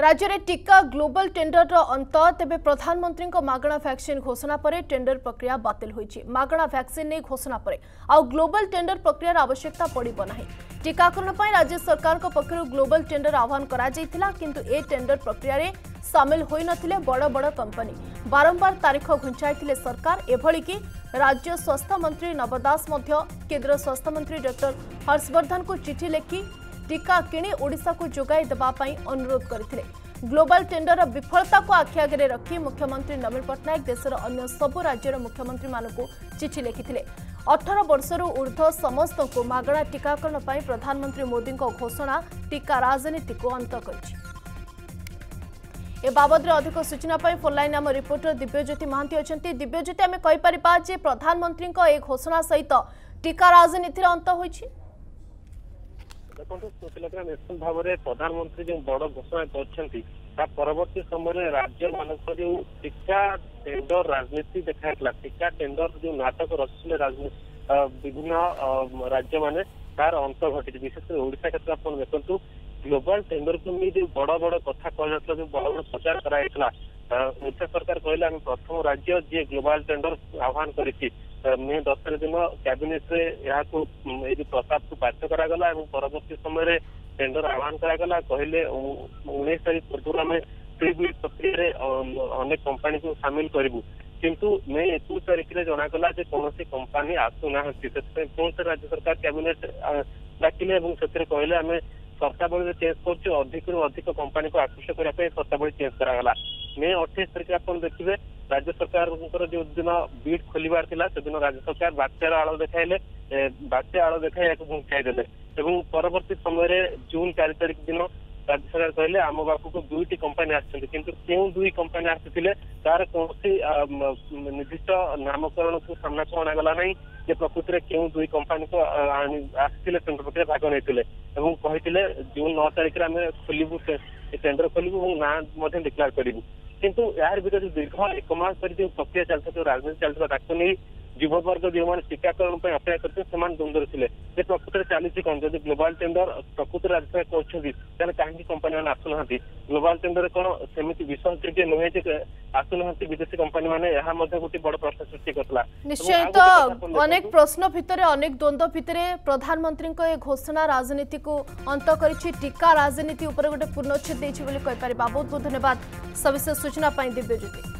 राज्य में टीका ग्लोबल टेंडर अंत तेज प्रधानमंत्री मगणा भैक्सीन घोषणा पर टेडर प्रक्रिया बातल मगणा भैक्सीन नहीं घोषणा पर आउ ग्लोबल टेंडर प्रक्रिय आवश्यकता पड़े ना टीकाकरण राज्य सरकार पक्ष ग्लोबल टेंडर आह्वान करा किंतु ए टेंडर प्रक्रिय सामिल हो नड़ बड़ कंपनी बारंबार तारीख घुंचाई सरकार एभली कि राज्य स्वास्थ्य मंत्री नव दास केन्द्र स्वास्थ्य मंत्री डर हर्षवर्धन को चिठी लिखी ଟିକା କିଣି ଓଡ଼ିଶାକୁ ଯୋଗାଇ ଦେବା ପାଇଁ ଅନୁରୋଧ କରିଥିଲେ ଗ୍ଲୋବାଲ ଟେଣ୍ଡରର ବିଫଳତାକୁ ଆଖି ଆଗରେ ରଖି ମୁଖ୍ୟମନ୍ତ୍ରୀ ନବୀନ ପଟ୍ଟନାୟକ ଦେଶର ଅନ୍ୟ ସବୁ ରାଜ୍ୟର ମୁଖ୍ୟମନ୍ତ୍ରୀମାନଙ୍କୁ ଚିଠି ଲେଖିଥିଲେ ଅଠର ବର୍ଷରୁ ଉର୍ଦ୍ଧ୍ୱ ସମସ୍ତଙ୍କୁ ମାଗଣା ଟିକାକରଣ ପାଇଁ ପ୍ରଧାନମନ୍ତ୍ରୀ ମୋଦିଙ୍କ ଘୋଷଣା ଟିକା ରାଜନୀତିକୁ ଅନ୍ତ କରିଛି ଏ ବାବଦରେ ଅଧିକ ସୂଚନା ପାଇଁ ଫୋନ୍ଲାଇନ୍ ଆମ ରିପୋର୍ଟର ଦିବ୍ୟଜ୍ୟୋତି ମହାନ୍ତି ଅଛନ୍ତି ଦିବ୍ୟଜ୍ୟୋତି ଆମେ କହିପାରିବା ଯେ ପ୍ରଧାନମନ୍ତ୍ରୀଙ୍କ ଏ ଘୋଷଣା ସହିତ ଟିକା ରାଜନୀତିର ଅନ୍ତ ହୋଇଛି ଦେଖନ୍ତୁ ସୁଶୀଲା ନିଶ୍ଚିତ ଭାବରେ ପ୍ରଧାନମନ୍ତ୍ରୀ ଯେଉଁ ବଡ ଘୋଷଣା କରିଛନ୍ତି ତା ପରବର୍ତ୍ତୀ ସମୟରେ ରାଜ୍ୟମାନଙ୍କର ଯେଉଁ ଟିକା ଟେଣ୍ଡର ରାଜନୀତି ଦେଖାଯାଇଥିଲା ଟିକା ଟେଣ୍ଡର ଯେଉଁ ନାଟକ ରଖିଥିଲେ ରାଜନୀତି ବିଭିନ୍ନ ରାଜ୍ୟମାନେ ତାର ଅନ୍ତ ଘଟିଛି ବିଶେଷ କରି ଓଡିଶା କ୍ଷେତ୍ରରେ ଆପଣ ଦେଖନ୍ତୁ ଗ୍ଲୋବାଲ ଟେଣ୍ଡରକୁ ନେଇ ଯେଉଁ ବଡ ବଡ କଥା କୁହାଯାଉଥିଲା ଯେଉଁ ବଡ ବଡ ପ୍ରଚାର କରାଯାଇଥିଲା ଓଡ଼ିଶା ସରକାର କହିଲେ ଆମେ ପ୍ରଥମ ରାଜ୍ୟ ଯିଏ ଗ୍ଲୋବାଲ ଟେଣ୍ଡର ଆହ୍ୱାନ କରିଛି मे दस तारीख दिन कैबिनेट रे यहाँ प्रस्ताव को बाध्य करागला समय टेंडर आह्वान करागला कहले उन्नीस तारीख पूर्व आम प्रिविल प्रक्रिय अनेक कंपनी को सामिल करू कि मे एक तारीख में जनागला जो कौन कंपानी आसुना से पुण राज्य सरकार कैबिनेट डाकिले से कहले आम शर्तावल चेज करु अधिक रु अधिक कंपानी को आकृष्ट करने शर्तावल चेज कराला मे अठाई तारीख आप देखिए ରାଜ୍ୟ ସରକାରଙ୍କର ଯୋଉ ବିଟ୍ ଖୋଲିବାର ଥିଲା ସେଦିନ ରାଜ୍ୟ ସରକାର ବାତ୍ୟାର ଆଳ ଦେଖାଇଲେ ବାତ୍ୟା ଆଳ ଦେଖାଇ ଏହାକୁ ଘୁଞ୍ଚାଇ ଦେଲେ ଏବଂ ପରବର୍ତ୍ତୀ ସମୟରେ ଜୁନ ଚାରି ତାରିଖ ଦିନ ରାଜ୍ୟ ସରକାର କହିଲେ ଆମ ପାଖକୁ ଦୁଇଟି କମ୍ପାନୀ ଆସିଛନ୍ତି କିନ୍ତୁ କେଉଁ ଦୁଇ କମ୍ପାନୀ ଆସିଥିଲେ ତାର କୌଣସି ନିର୍ଦ୍ଦିଷ୍ଟ ନାମକରଣକୁ ସାମ୍ନାକୁ ଅଣାଗଲା ନାହିଁ ଯେ ପ୍ରକୃତିରେ କେଉଁ ଦୁଇ କମ୍ପାନୀକୁ ଆସିଥିଲେ ଟେଣ୍ଡର ପ୍ରକ୍ରିୟା ଭାଗ ନେଇଥିଲେ ଏବଂ କହିଥିଲେ ଜୁନ ନଅ ତାରିଖରେ ଆମେ ଖୋଲିବୁ ଟେଣ୍ଡର ଖୋଲିବୁ ଏବଂ ନାଁ ମଧ୍ୟ ଡିକ୍ଲାର କରିବୁ किंतु यार भीतर जो दीर्घ एक मस पर जो प्रक्रिया चलता जो तो राजनीति चलता ताको नहीं ଯୁବବର୍ଗ ଯେଉଁମାନେ ଟିକାକରଣ ପାଇଁ ଅପେକ୍ଷା କରିଥିଲେ ସେମାନେ ଦ୍ୱନ୍ଦ୍ୱରେ ଥିଲେ ଯେ ପ୍ରକୃତରେ ଚାଲିଛି କ'ଣ ଯଦି ଗ୍ଲୋବାଲ ଟେଣ୍ଡର ପ୍ରକୃତରେ ଆଜି ପାଇଁ କରୁଛନ୍ତି ତାହେଲେ କାହିଁକି କମ୍ପାନୀ ମାନେ ଆସୁନାହାନ୍ତି ଗ୍ଲୋବାଲ ଟେଣ୍ଡର କ'ଣ ସେମିତି ବିଶ୍ୱାସଯୋଗ୍ୟ ନୁହେଁ ଯେ ଆସୁନାହାନ୍ତି ବିଦେଶୀ କମ୍ପାନୀ ମାନେ ଏହା ମଧ୍ୟ ଗୋଟେ ବଡ ପ୍ରଶ୍ନ ସୃଷ୍ଟି କରିଥିଲା ନିଶ୍ଚୟତ ଅନେକ ପ୍ରଶ୍ନ ଭିତରେ ଅନେକ ଦ୍ୱନ୍ଦ୍ୱ ଭିତରେ ପ୍ରଧାନମନ୍ତ୍ରୀଙ୍କ ଏ ଘୋଷଣା ରାଜନୀତିକୁ ଅନ୍ତ କରିଛି ଟିକା ରାଜନୀତି ଉପରେ ଗୋଟେ ପୂର୍ଣ୍ଣଚ୍ଛେଦ ଦେଇଛି ବୋଲି କହିପାରିବା ବହୁତ ବହୁତ ଧନ୍ୟବାଦ ସବିଶେଷ ସୂଚନା ପାଇଁ ଦିବ୍ୟଜ୍ୟୋତି